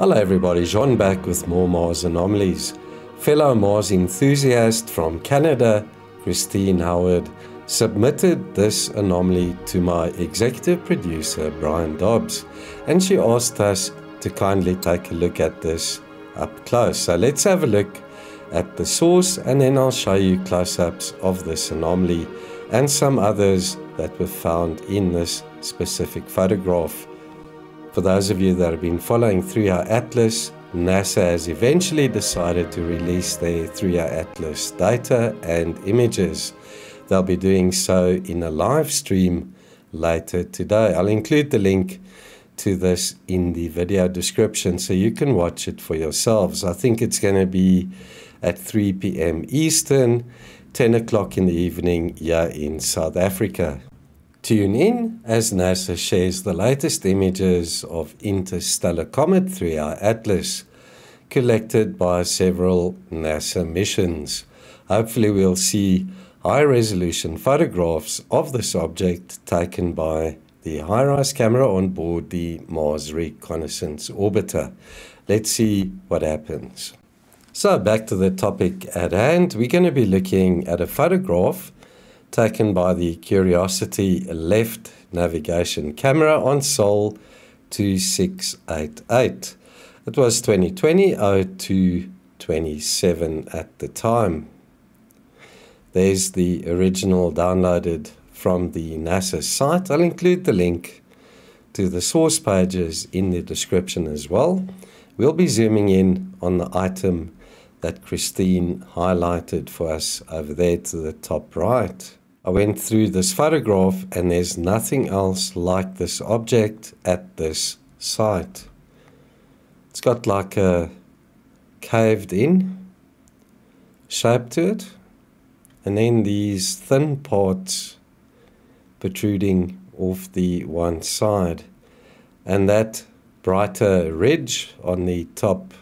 Hello, everybody. John back with more Mars Anomalies. Fellow Mars enthusiast from Canada, Christine Howard, submitted this anomaly to my executive producer, Brian Dobbs, and she asked us to kindly take a look at this up close. So let's have a look at the source and then I'll show you close ups of this anomaly and some others that were found in this specific photograph. For those of you that have been following 3I Atlas, NASA has eventually decided to release their 3I Atlas data and images. They'll be doing so in a live stream later today. I'll include the link to this in the video description so you can watch it for yourselves. I think it's going to be at 3 p.m. Eastern, 10 o'clock in the evening here in South Africa. Tune in as NASA shares the latest images of interstellar comet 3I Atlas collected by several NASA missions. Hopefully, we'll see high resolution photographs of this object taken by the HiRISE camera on board the Mars Reconnaissance Orbiter. Let's see what happens. So, back to the topic at hand, we're going to be looking at a photograph taken by the Curiosity left navigation camera on Sol 2688. It was 2020 0227 at the time. There's the original downloaded from the NASA site. I'll include the link to the source pages in the description as well. We'll be zooming in on the item that Christine highlighted for us over there to the top right. I went through this photograph and there's nothing else like this object at this site. It's got like a caved in shape to it and then these thin parts protruding off the one side and that brighter ridge on the top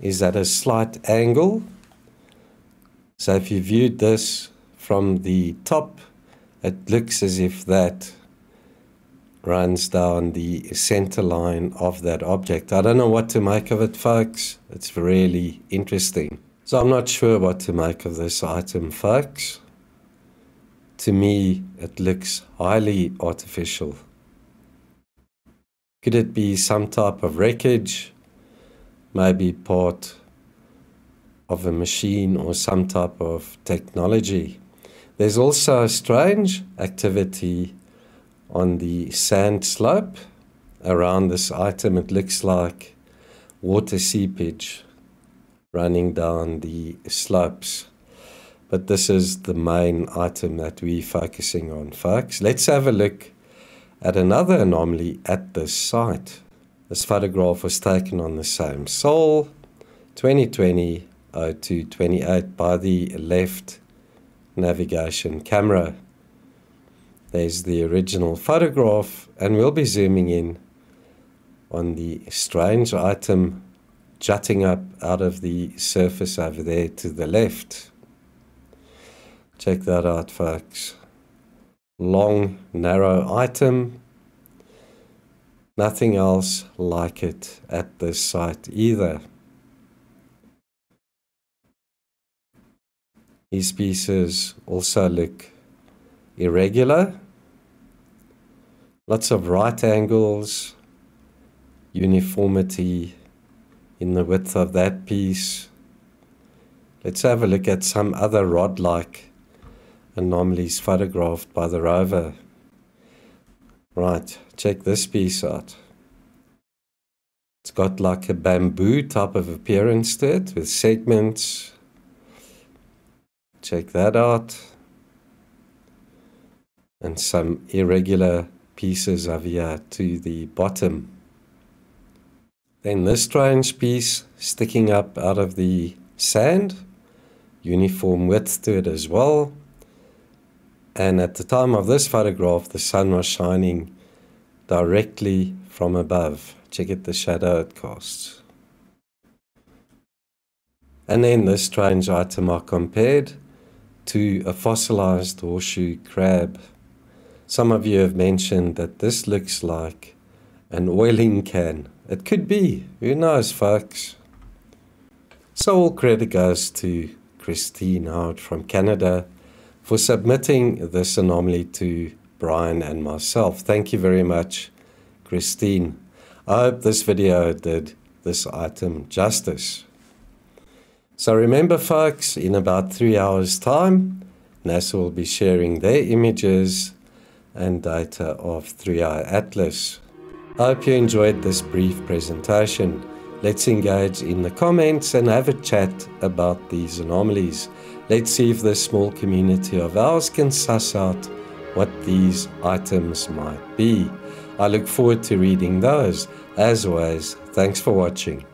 is at a slight angle so if you viewed this from the top, it looks as if that runs down the center line of that object. I don't know what to make of it, folks. It's really interesting. So I'm not sure what to make of this item, folks. To me, it looks highly artificial. Could it be some type of wreckage? Maybe part of a machine or some type of technology. There's also a strange activity on the sand slope around this item. It looks like water seepage running down the slopes. But this is the main item that we're focusing on, folks. Let's have a look at another anomaly at this site. This photograph was taken on the same Sol 2020 0228 by the left navigation camera. There's the original photograph, and we'll be zooming in on the strange item jutting up out of the surface over there to the left. Check that out, folks. Long, narrow item. Nothing else like it at this site either. These pieces also look irregular. Lots of right angles, uniformity in the width of that piece. Let's have a look at some other rod-like anomalies photographed by the rover. Right, check this piece out. It's got like a bamboo type of appearance to it with segments check that out. And some irregular pieces of here to the bottom. Then this strange piece sticking up out of the sand, uniform width to it as well. And at the time of this photograph, the sun was shining directly from above. Check it the shadow it casts. And then this strange item I compared to a fossilized horseshoe crab. Some of you have mentioned that this looks like an oiling can. It could be. Who knows, folks? So all credit goes to Christine Howard from Canada for submitting this anomaly to Brian and myself. Thank you very much, Christine. I hope this video did this item justice. So remember, folks, in about three hours' time, NASA will be sharing their images and data of 3i Atlas. I hope you enjoyed this brief presentation. Let's engage in the comments and have a chat about these anomalies. Let's see if this small community of ours can suss out what these items might be. I look forward to reading those. As always, thanks for watching.